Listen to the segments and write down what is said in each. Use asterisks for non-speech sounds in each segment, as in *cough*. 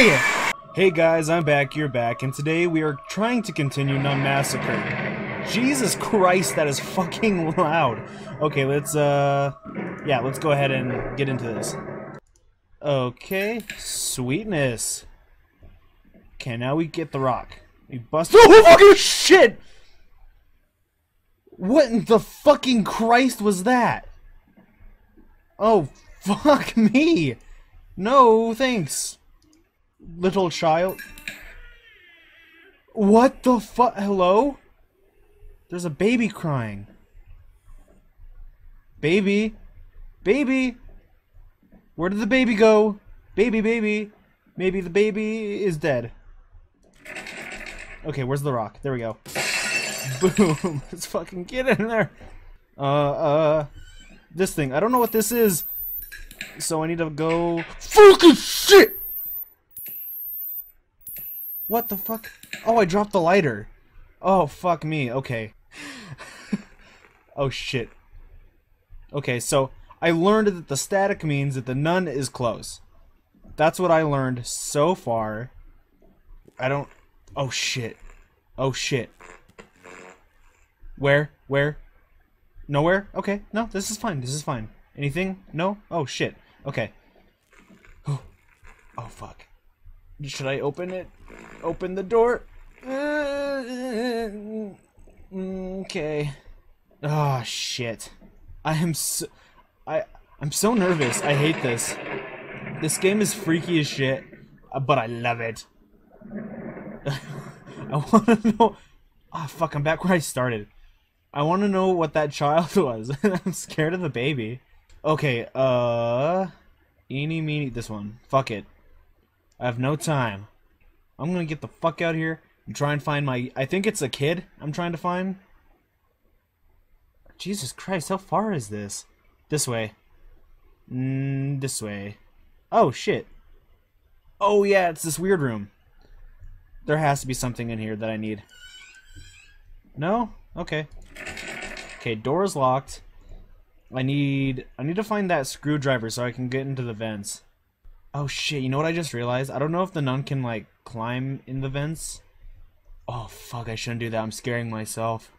Hey guys, I'm back, you're back, and today we are trying to continue Nun Massacre. Jesus Christ, that is fucking *laughs* loud. Okay, let's, uh... Yeah, let's go ahead and get into this. Okay, sweetness. Okay, now we get the rock. We bust- *laughs* Oh, fucking shit! What in the fucking Christ was that? Oh, *laughs* fuck me! No, thanks. Little child. What the fuck? Hello? There's a baby crying. Baby? Baby? Where did the baby go? Baby, baby. Maybe the baby is dead. Okay, where's the rock? There we go. *laughs* Boom. *laughs* Let's fucking get in there. Uh, uh, this thing. I don't know what this is. So I need to go... Fucking shit! What the fuck? Oh, I dropped the lighter. Oh, fuck me. Okay. *laughs* oh, shit. Okay, so I learned that the static means that the nun is close. That's what I learned so far. I don't... Oh, shit. Oh, shit. Where? Where? Nowhere? Okay. No, this is fine. This is fine. Anything? No? Oh, shit. Okay. Oh, *gasps* oh fuck. Should I open it? Open the door? Okay. Oh, shit. I am so... I... I'm so nervous. I hate this. This game is freaky as shit, uh, but I love it. *laughs* I want to know... Ah, oh, fuck, I'm back where I started. I want to know what that child *laughs* was. I'm scared of the baby. Okay, uh... Eeny, meeny, this one. Fuck it. I have no time. I'm gonna get the fuck out of here and try and find my... I think it's a kid I'm trying to find. Jesus Christ, how far is this? This way. Mm, this way. Oh, shit. Oh, yeah, it's this weird room. There has to be something in here that I need. No? Okay. Okay, door is locked. I need I need to find that screwdriver so I can get into the vents. Oh shit, you know what I just realized? I don't know if the nun can like climb in the vents. Oh fuck, I shouldn't do that. I'm scaring myself.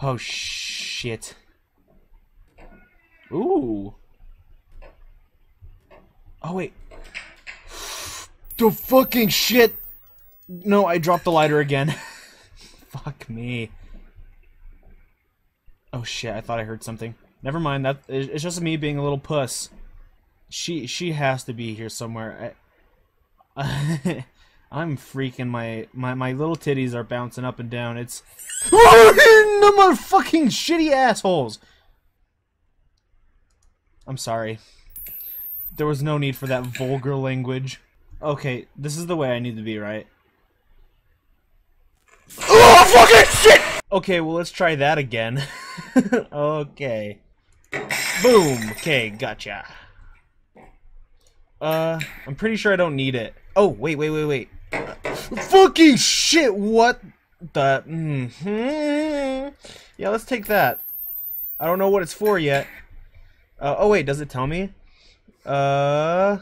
Oh shit. Ooh. Oh wait. The fucking shit. No, I dropped the lighter again. *laughs* fuck me. Oh shit, I thought I heard something. Never mind, that it's just me being a little puss. She she has to be here somewhere. *laughs* I'm freaking my, my my little titties are bouncing up and down. It's no more fucking shitty assholes. I'm sorry. There was no need for that vulgar language. Okay, this is the way I need to be, right? Oh fucking shit! Okay, well let's try that again. *laughs* okay. Boom. Okay, gotcha. Uh, I'm pretty sure I don't need it. Oh, wait, wait, wait, wait. Fucking shit, what the... Mm -hmm. Yeah, let's take that. I don't know what it's for yet. Uh, oh, wait, does it tell me? Uh...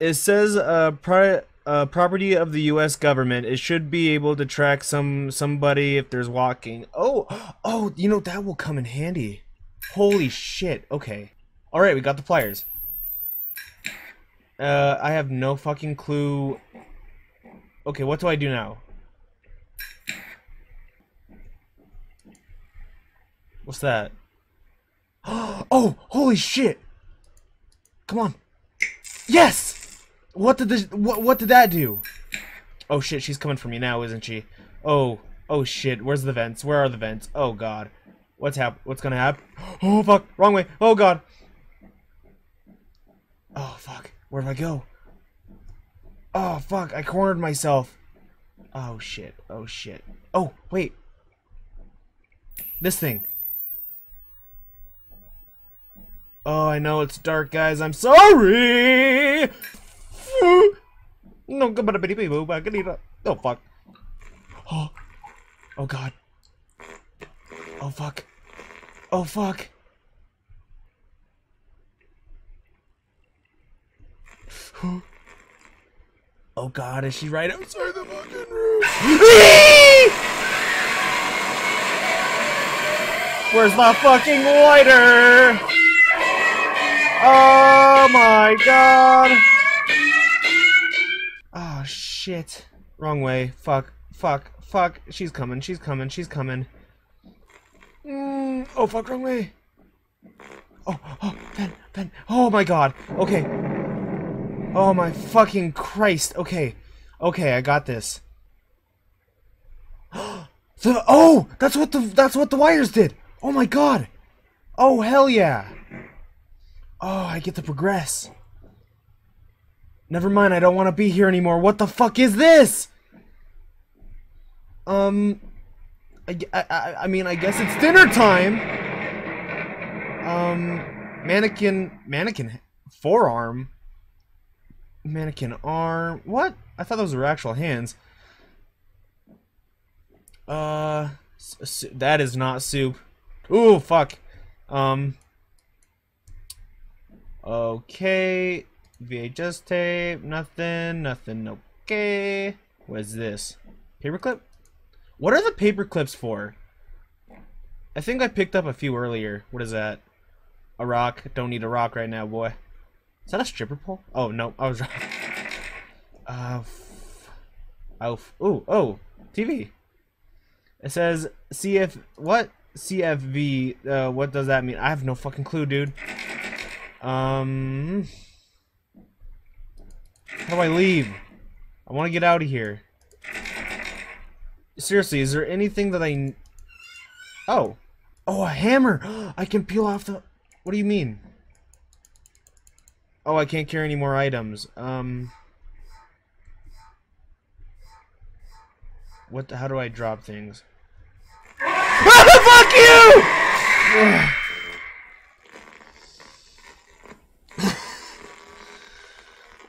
It says, uh, pri uh, property of the U.S. government. It should be able to track some somebody if there's walking. Oh, oh, you know, that will come in handy. Holy shit. Okay. Alright, we got the pliers. Uh, I have no fucking clue. Okay, what do I do now? What's that? *gasps* Oh, holy shit! Come on. Yes! What did this, what, what did that do? Oh shit, she's coming for me now, isn't she? Oh, oh shit, where's the vents? Where are the vents? Oh god. What's hap- what's gonna happen? *gasps* Oh fuck, wrong way. Oh god. Oh fuck, where did I go? Oh fuck, I cornered myself. Oh shit, oh shit. Oh, wait. This thing. Oh, I know it's dark, guys. I'm sorry. No, oh fuck. Oh, oh god. Oh fuck. Oh fuck. Oh god, is she right outside the fucking room? *laughs* Where's my fucking lighter? Oh my god. Oh shit. Wrong way. Fuck. Fuck. Fuck. She's coming. She's coming. She's coming. Mm. Oh fuck. Wrong way. Oh. Oh. Ben. Ben. Oh my god. Okay. Oh my fucking Christ. Okay. Okay. I got this. *gasps* the, oh. That's what the. That's what the wires did. Oh my god. Oh hell yeah. Oh, I get to progress. Never mind, I don't want to be here anymore. What the fuck is this? Um, I, I, I mean, I guess it's dinner time. Um, mannequin, mannequin forearm, mannequin arm. What? I thought those were actual hands. Uh, that is not soup. Ooh, fuck. Um, Okay. VHS tape. Nothing. Nothing. Okay. What is this? Paperclip? What are the paper clips for? I think I picked up a few earlier. What is that? A rock. Don't need a rock right now, boy. Is that a stripper pole? Oh, no. I was *laughs* wrong. Uh, oh, oh, TV. It says CF, what? CFV, uh, what does that mean? I have no fucking clue, dude. Um, how do I leave? I want to get out of here. Seriously, is there anything that I... Oh. Oh, a hammer! *gasps* I can peel off the... What do you mean? Oh, I can't carry any more items. Um... What? The, how do I drop things? *laughs* Fuck you! *sighs*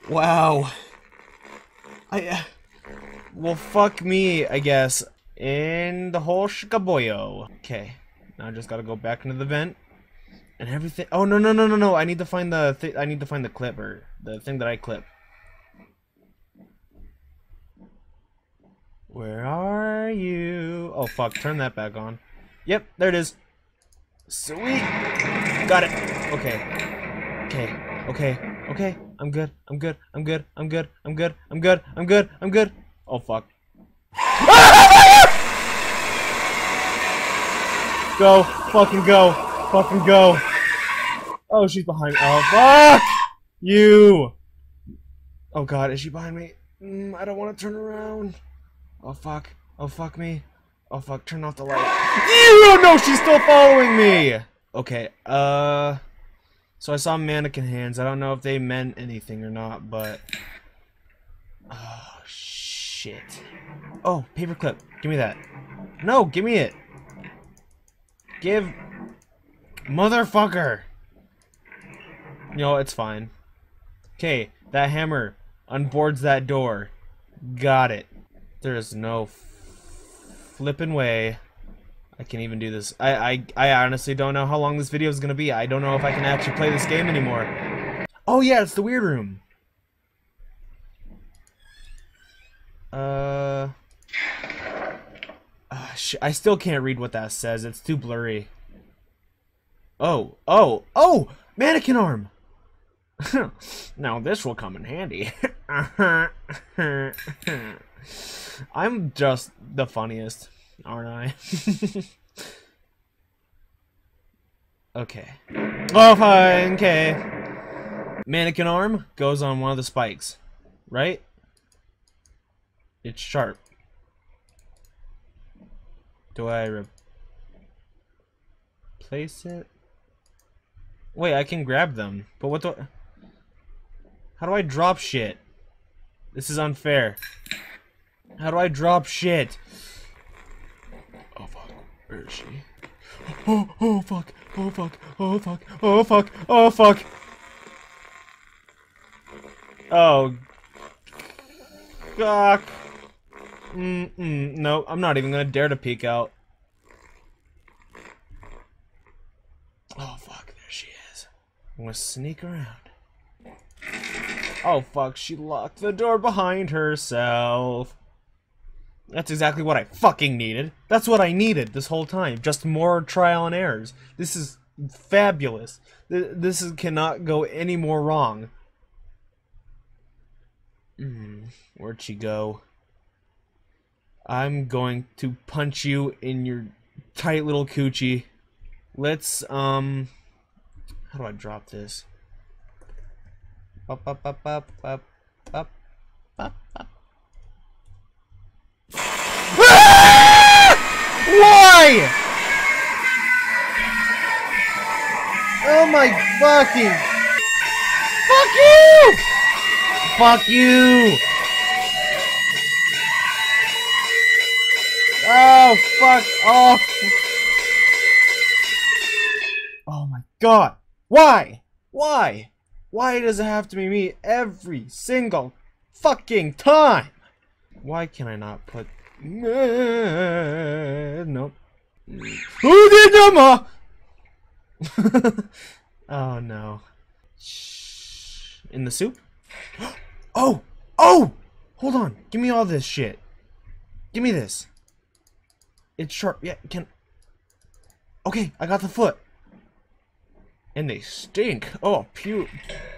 Wow. I. Uh, well, fuck me, I guess. In the whole shikaboyo. Okay. Now I just gotta go back into the vent. And everything. Oh, no, no, no, no, no. I need to find the. Th I need to find the clipper. The thing that I clip. Where are you? Oh, fuck. Turn that back on. Yep, there it is. Sweet. Got it. Okay. Okay. Okay. Okay, I'm good. I'm good. I'm good. I'm good. I'm good. I'm good. I'm good. I'm good. Oh fuck. *laughs* go. Fucking go. Fucking go. Oh, she's behind me. Oh fuck! You. Oh god, is she behind me? Mm, I don't want to turn around. Oh fuck. Oh fuck me. Oh fuck, turn off the light. You no, she's still following me. Okay, uh so I saw mannequin hands. I don't know if they meant anything or not, but... Oh, shit. Oh, paperclip. Give me that. No, give me it. Give... Motherfucker! No, it's fine. Okay, that hammer unboards that door. Got it. There is no flipping way I can't even do this. I, I, I honestly don't know how long this video is going to be. I don't know if I can actually play this game anymore. Oh yeah, it's the weird room. Uh... uh I still can't read what that says. It's too blurry. Oh, oh, oh! Mannequin arm! *laughs* now this will come in handy. *laughs* I'm just the funniest aren't I? *laughs* okay. Oh, fine, okay. Mannequin arm goes on one of the spikes, right? It's sharp. Do I replace it? Wait, I can grab them, but what do? How do I drop shit? This is unfair. How do I drop shit? Oh fuck. Where is she? Oh, oh, fuck. Oh, fuck. Oh, fuck. Oh, fuck. Oh, fuck. Oh. Fuck. Mm-mm. No, I'm not even gonna dare to peek out. Oh, fuck. There she is. I'm gonna sneak around. Oh fuck, she locked the door behind herself. That's exactly what I fucking needed. That's what I needed this whole time. Just more trial and errors. This is fabulous. This is, cannot go any more wrong. Mm, where'd she go? I'm going to punch you in your tight little coochie. Let's, um... How do I drop this? Up, up, up, up, up, up, up, up. Why? Oh my fucking... Fuck you! Fuck you! Oh, fuck off! Oh my god! Why? Why? Why does it have to be me every single fucking time? Why can I not put... Nope. Who did the *laughs* Oh no. In the soup? *gasps* Oh! Oh! Hold on. Give me all this shit. Give me this. It's sharp. Yeah, can... Okay, I got the foot. And they stink. Oh, pew...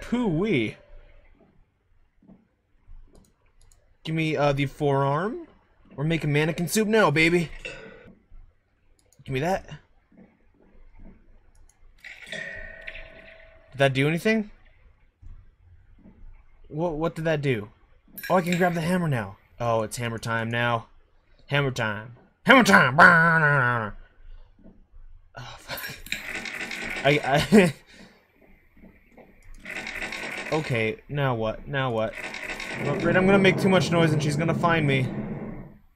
Poo-wee. Give me uh, the forearm. We're making mannequin soup now, baby. Give me that. Did that do anything? What, what did that do? Oh, I can grab the hammer now. Oh, it's hammer time now. Hammer time. Hammer time! Oh, fuck. I, I... *laughs* okay, now what? Now what? I'm I'm gonna make too much noise and she's gonna find me.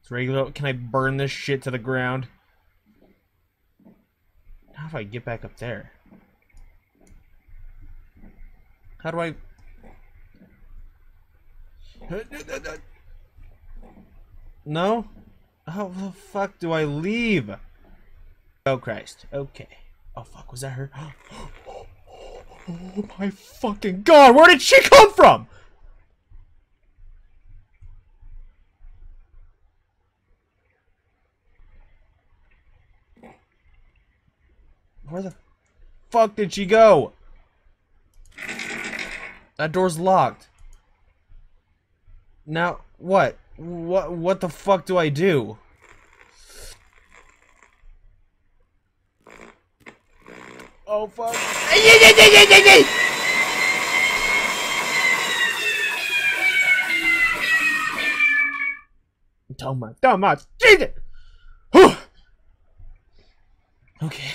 It's regular. Can I burn this shit to the ground? How do I get back up there? How do I... No? How the fuck do I leave? Oh Christ. Okay. Oh fuck, was that her? *gasps* Oh my fucking god, where did she come from? Where the fuck did she go? That door's locked. Now, what? What what the fuck do I do? Oh fuck. Toma, toma, Jesus! Okay.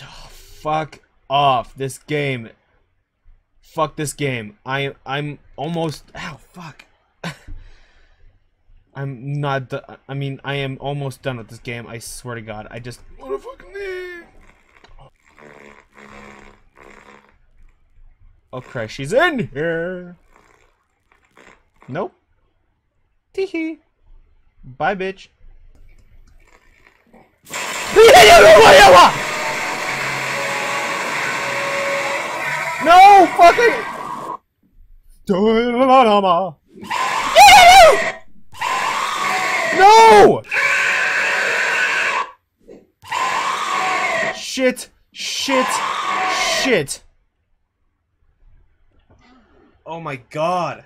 Oh, fuck off this game. Fuck this game. I I'm almost ow fuck. I'm not I mean I am almost done with this game. I swear to god. I just want to fucking leave. Oh Christ, she's in here. Nope. Teehee. Bye bitch. No fucking. No! Shit! Shit! Shit! Oh my god.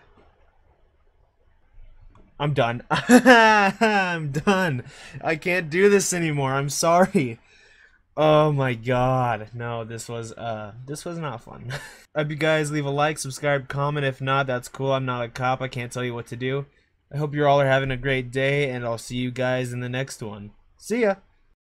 I'm done. *laughs* I'm done. I can't do this anymore. I'm sorry. Oh my god. No, this was uh this was not fun. *laughs* I hope you guys leave a like, subscribe, comment. If not, that's cool. I'm not a cop. I can't tell you what to do. I hope you all are having a great day and I'll see you guys in the next one. See ya.